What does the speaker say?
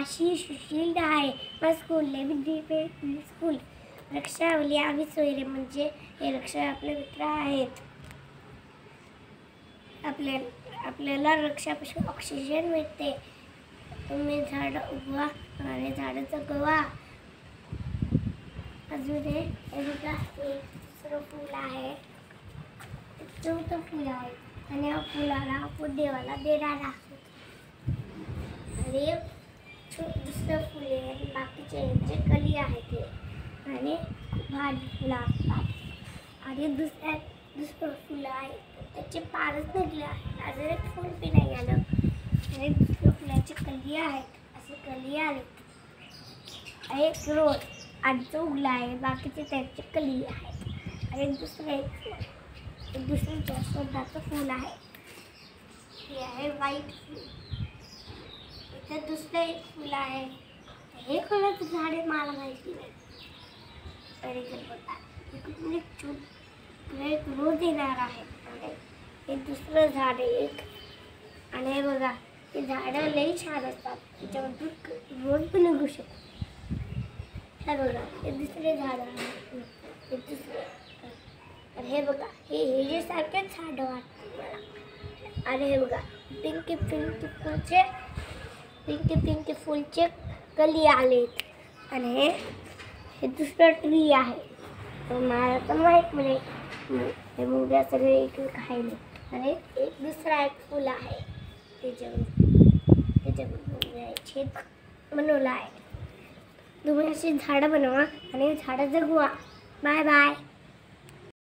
काशी सुशील आहे. मग स्कूलले विद्यापीठ स्कूल रक्षावली आम्ही सोयरे म्हणजे हे रक्षा आपले मित्र आहेत. आपल्या आपल्याला रक्षापासून ऑक्सिजन मिळते. तुम्ही झाड उगवा आणि झाडं जगवा. अजून हे हे दुसरं फूल आहे. चौथं फूल आहे. आणि या फुलाला आपण देवाला देणार आहोत. आणि छो- फुले आणि बाकीचे यांचे कली आहेत आणि भारी फुलं असतात. आणि दुसऱ्या दुसरं फुलं आहे. त्याचे पारच निघले आहे अजून एक फुल बी नाही आलं. आणि दुसऱ्या फुलाचे कली आहेत. असे कली आहेत. एक रोज आजचं उगला आहे. बाकीचे त्याचे कली आहेत. आणि दुसरं एक फुल. एक दुसरं जास्वंदाचं फूल आहे. हे आहे व्हाईट फूल. इथं दुसरं एक फुल आहे हे कोणाचं झाड आहे मला माहिती नाही तरी ते एक एक रोज येणार आहे आणि हे दुसरं झाड, एक आणि हे बघा हे झाडं लई छान असतात त्याच्यामधून रोज पण निघू शकतो हे बघा हे दुसरे झाड आहे हे दुसरे आणि हे बघा हे? हे हे पिंकी पिंकी फुलचे पिंकी पिंकी फुलचे कली आलेत. आणि हे हे दुसरं ट्री आहे. तर मला तर माहीत म्हणे हे मुग्या सगळे इकडे खायले आणि एक दुसरा एक फुल आहे. त्याच्यावर त्याच्यावर छेद बनवला आहे. तुम्ही अशी झाडं बनवा आणि झाडं जगवा. Bye bye.